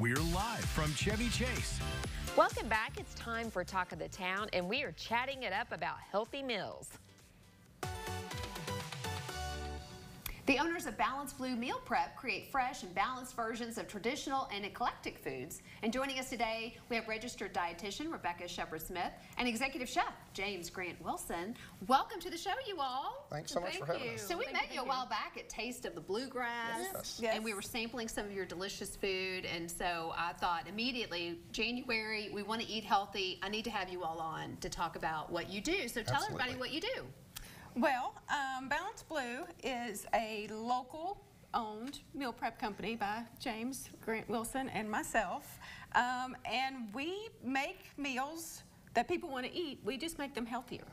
We're live from Chevy Chase. Welcome back. It's time for Talk of the Town, and we are chatting it up about healthy meals. The owners of Balanced Bleu Meal Prep create fresh and balanced versions of traditional and eclectic foods. And joining us today, we have registered dietitian Rebecca Shepard Smith and executive chef James Grant Wilson. Welcome to the show, you all. Thanks so much Thank for having you. us. So we Thank met you, you a while back at Taste of the Bluegrass, Yes. Yes. and we were sampling some of your delicious food. And so I thought immediately, January, we want to eat healthy. I need to have you all on to talk about what you do. So tell everybody what you do. Well, um, Balance Bleu is a local owned meal prep company by James Grant Wilson and myself. Um, and we make meals that people want to eat. We just make them healthier.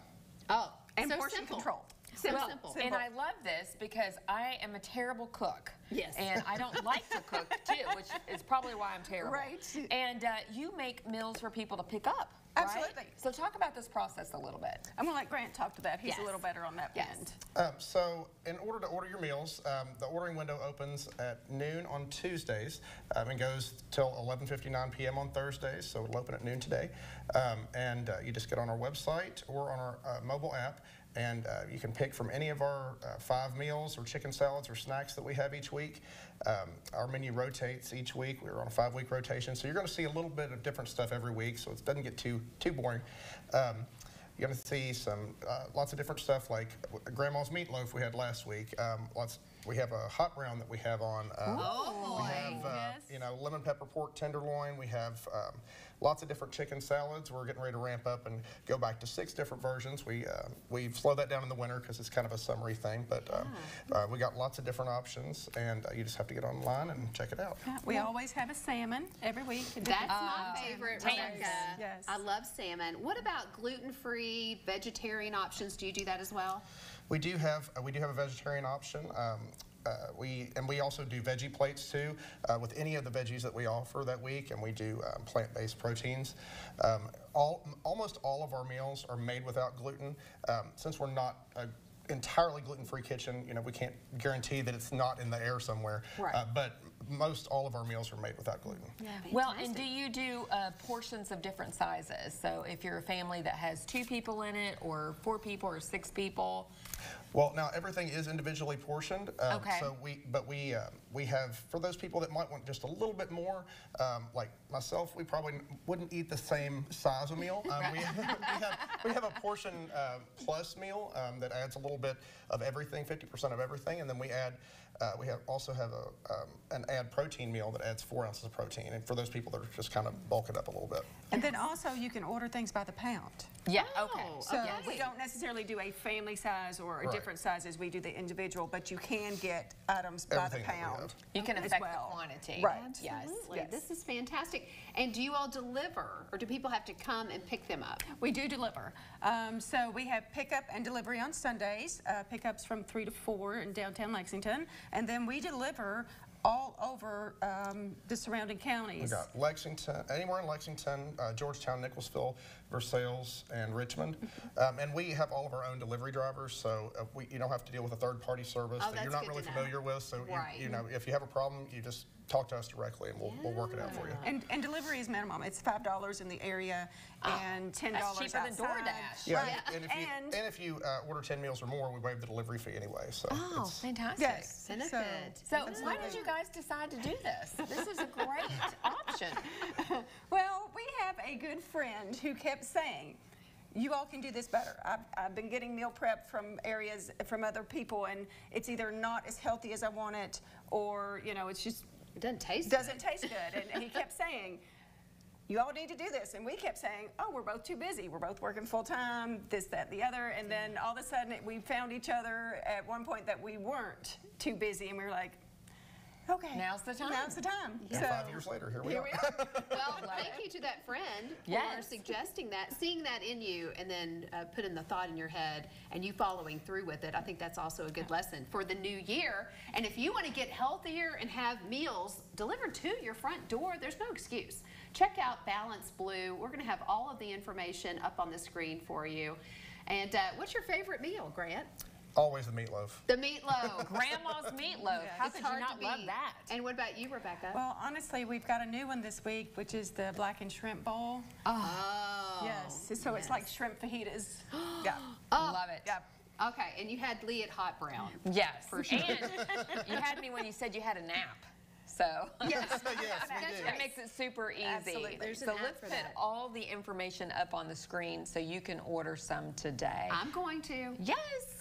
Oh, And so portion simple. control. So Well, simple. And I love this because I am a terrible cook. Yes. And I don't like to cook too, which is probably why I'm terrible. Right. And uh, you make meals for people to pick up. right? Absolutely. So talk about this process a little bit. I'm going to let Grant talk to that. He's Yes. a little better on that Yes. end. Um, so, in order to order your meals, um, the ordering window opens at noon on Tuesdays um, and goes till 11:59 p.m. on Thursdays. So it'll open at noon today, um, and uh, you just get on our website or on our uh, mobile app. And uh, you can pick from any of our uh, five meals or chicken salads or snacks that we have each week. Um, our menu rotates each week. We're on a five-week rotation, so you're going to see a little bit of different stuff every week, so it doesn't get too too boring. Um, you're going to see some uh, lots of different stuff like grandma's meatloaf we had last week. Um, lots. We have a hot brown that we have on. Um, Oh, we have uh, yes. you know lemon pepper pork tenderloin. We have um, lots of different chicken salads. We're getting ready to ramp up and go back to six different versions. We uh, we slow that down in the winter because it's kind of a summery thing. But um, uh, we got lots of different options, and uh, you just have to get online and check it out. Yeah, we always have a salmon every week. That's different- my favorite, Tams. Rebecca. Yes. I love salmon. What about gluten-free, vegetarian options? Do you do that as well? We do have uh, we do have a vegetarian option. Um, uh, we and we also do veggie plates too uh, with any of the veggies that we offer that week, and we do um, plant-based proteins. Um, all almost all of our meals are made without gluten. Um, since we're not a entirely gluten-free kitchen, you know, we can't guarantee that it's not in the air somewhere. Right. Uh, but most all of our meals are made without gluten. Well, and do you do uh, portions of different sizes? So if you're a family that has two people in it, or four people, or six people, Well, now everything is individually portioned. Um, Okay. So we, but we um, we have for those people that might want just a little bit more, um, like myself, we probably wouldn't eat the same size of meal. Um, we, we have we have a portion uh, plus meal um, that adds a little bit of everything, 50% of everything, and then we add. Uh, we have also have a, um, an add protein meal that adds four ounces of protein, and for those people that are just kind of bulk it up a little bit. And then also you can order things by the pound. yeah, Oh, okay. So Okay. we don't necessarily do a family size or a Right. different sizes. We do the individual, but you can get items by the Everything that we pound. have. You can as affect well. the quantity. Right. Yes. Absolutely. Yes. This is fantastic. And do you all deliver, or do people have to come and pick them up? We do deliver. Um, so we have pickup and delivery on Sundays, uh, pickups from 3 to 4 in downtown Lexington. And then we deliver all over um, the surrounding counties. We counties. got Lexington, anywhere in Lexington, uh, Georgetown, Nicholasville, Versailles, and Richmond. Um, and we have all of our own delivery drivers, so uh, we, you don't have to deal with a third-party service Oh, that you're not really familiar with. So Right. you, you know, if you have a problem, you just talk to us directly, and we'll, we'll work it out for you. And, and delivery is minimum. It's $5 in the area and $10 That's cheaper than outside. DoorDash. Yeah, Right. and if you And- and if you uh, order 10 meals or more, we waive the delivery fee anyway. So Oh, fantastic. Yes. Benefit. So why did you guys decide to do this? This is a great option. Well, we have a good friend who kept saying, you all can do this better. I've, I've been getting meal prep from areas, from other people, and it's either not as healthy as I want it, or, you know, it's just, It doesn't taste doesn't good. taste good. And he kept saying, you all need to do this. And we kept saying, oh, we're both too busy. We're both working full time, this, that, the other. And then all of a sudden, we found each other at one point that we weren't too busy, and we were like, okay. Now's the time. Now's the time. and five years later, here we Here are. we are. Well, thank you to that friend for Yes. suggesting that, seeing that in you, and then uh, putting the thought in your head, and you following through with it. I think that's also a good lesson for the new year. And if you want to get healthier and have meals delivered to your front door, there's no excuse. Check out Balance Bleu. We're going to have all of the information up on the screen for you. And uh, what's your favorite meal, Grant? Always the meatloaf. The meatloaf. Grandma's meatloaf. How It's could you not love that? And what about you, Rebecca? Well, honestly, we've got a new one this week, which is the blackened shrimp bowl. Oh. oh. yes. So it's like shrimp fajitas. yeah. I love it. Yeah. Okay, and you had Lee at Hot Brown. Yes. For sure. And you had me when you said you had a nap. So Yes. yes, we do. That makes it super easy. Absolutely. There's an so let's for put that. all the information up on the screen so you can order some today. I'm going to. yes.